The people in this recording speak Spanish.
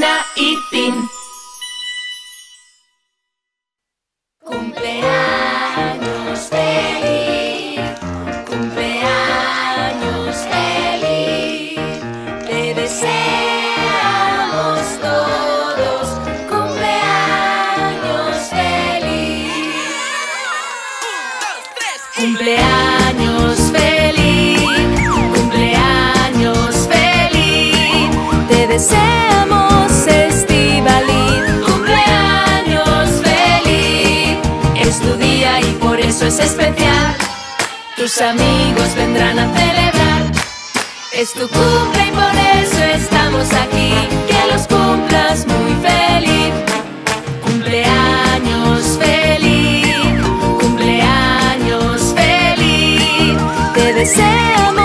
Tina y Tin. Cumpleaños feliz, cumpleaños feliz. Te deseamos todos cumpleaños feliz. Cumpleaños es especial. Tus amigos vendrán a celebrar. Es tu cumple y por eso estamos aquí. Que los cumplas muy feliz. Cumpleaños feliz, cumpleaños feliz. Te deseamos